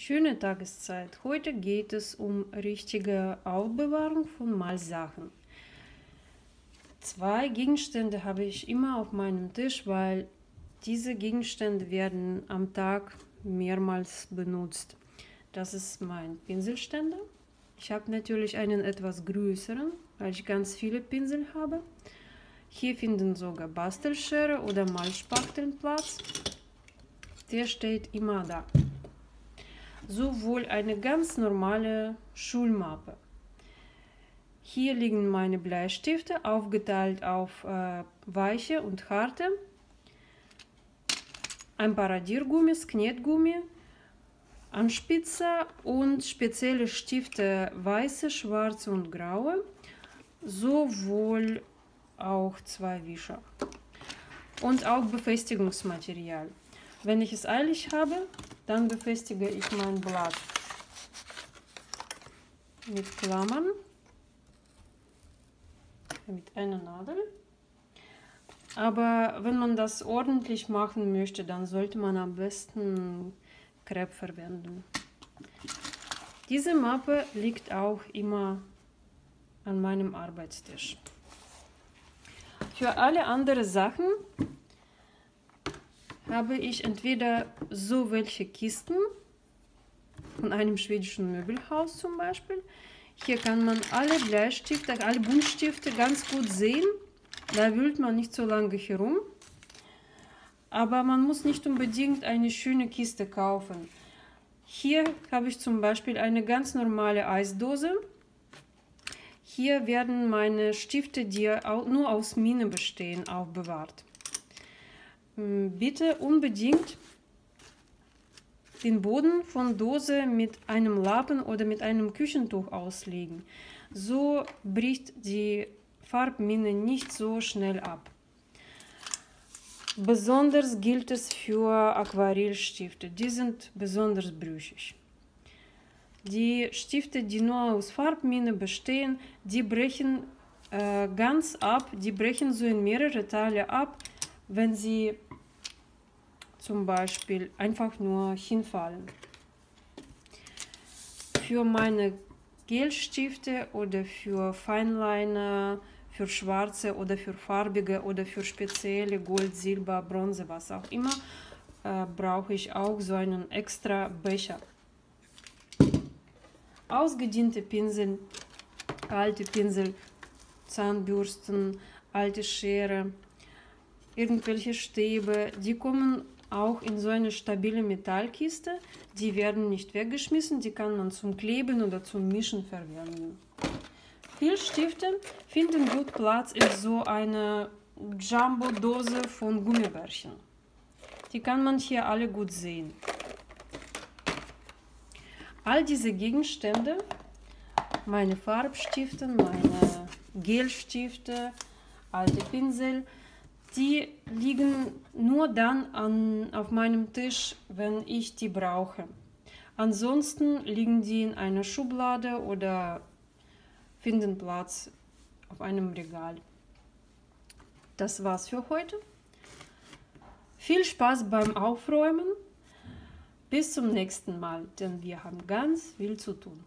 Schöne Tageszeit. Heute geht es um richtige Aufbewahrung von Malsachen. Zwei Gegenstände habe ich immer auf meinem Tisch, weil diese Gegenstände werden am Tag mehrmals benutzt. Das ist mein Pinselständer. Ich habe natürlich einen etwas größeren, weil ich ganz viele Pinsel habe. Hier finden sogar Bastelschere oder Malspachteln Platz. Der steht immer da sowohl eine ganz normale Schulmappe. Hier liegen meine Bleistifte aufgeteilt auf äh, weiche und harte, ein paar Radiergummis, Knetgummi, Anspitzer und spezielle Stifte weiße, schwarze und graue, sowohl auch zwei Wischer und auch Befestigungsmaterial. Wenn ich es eilig habe, dann befestige ich mein Blatt mit Klammern, mit einer Nadel. Aber wenn man das ordentlich machen möchte, dann sollte man am besten Crepe verwenden. Diese Mappe liegt auch immer an meinem Arbeitstisch. Für alle anderen Sachen habe ich entweder so welche Kisten von einem schwedischen Möbelhaus zum Beispiel. Hier kann man alle Bleistifte, alle Buntstifte ganz gut sehen. Da wühlt man nicht so lange herum. Aber man muss nicht unbedingt eine schöne Kiste kaufen. Hier habe ich zum Beispiel eine ganz normale Eisdose. Hier werden meine Stifte, die nur aus Mine bestehen, aufbewahrt. Hm, bitte unbedingt den Boden von Dose mit einem Lappen oder mit einem Küchentuch auslegen. So bricht die Farbmine nicht so schnell ab. Besonders gilt es für Aquarellstifte. Die sind besonders brüchig. Die Stifte, die nur aus Farbmine bestehen, die brechen äh, ganz ab. Die brechen so in mehrere Teile ab, wenn sie zum Beispiel einfach nur hinfallen. Für meine Gelstifte oder für Feinliner, für schwarze oder für farbige oder für spezielle Gold, Silber, Bronze, was auch immer, äh, brauche ich auch so einen extra Becher. Ausgediente Pinsel, alte Pinsel, Zahnbürsten, alte Schere, irgendwelche Stäbe, die kommen auch in so eine stabile Metallkiste. Die werden nicht weggeschmissen, die kann man zum Kleben oder zum Mischen verwenden. Filzstifte finden gut Platz in so einer Jumbo-Dose von Gummibärchen. Die kann man hier alle gut sehen. All diese Gegenstände, meine Farbstifte, meine Gelstifte, alte Pinsel, die liegen nur dann an, auf meinem Tisch, wenn ich die brauche. Ansonsten liegen die in einer Schublade oder finden Platz auf einem Regal. Das war's für heute. Viel Spaß beim Aufräumen. Bis zum nächsten Mal, denn wir haben ganz viel zu tun.